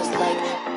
was like